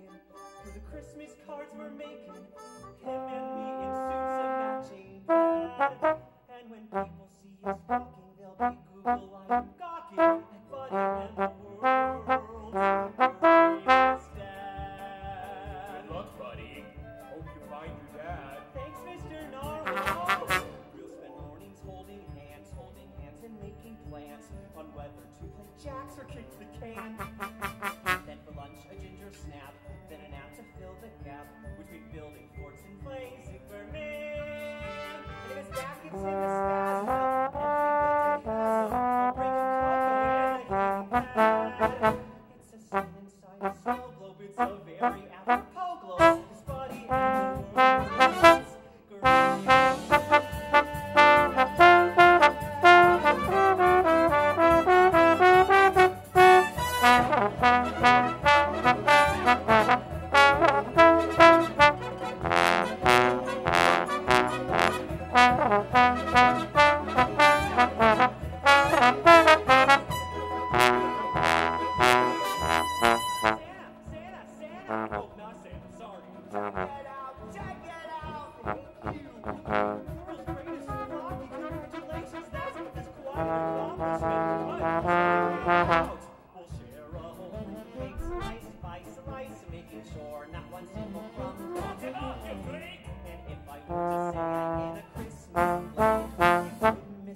taken for the Christmas cards we're making. Him and me in suits of matching plaid. And when people see us walking, they'll be Google like gawking at Buddy and the world's dad. Good luck, buddy. Hope you find your dad. Thanks, Mr. We'll spend mornings holding hands, holding hands and making plans on whether to play jacks or kick the can. Fill the gap between building forts and playing Superman. And if his back gets in the spasm, and we making sure not one single crumb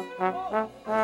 Oh, oh.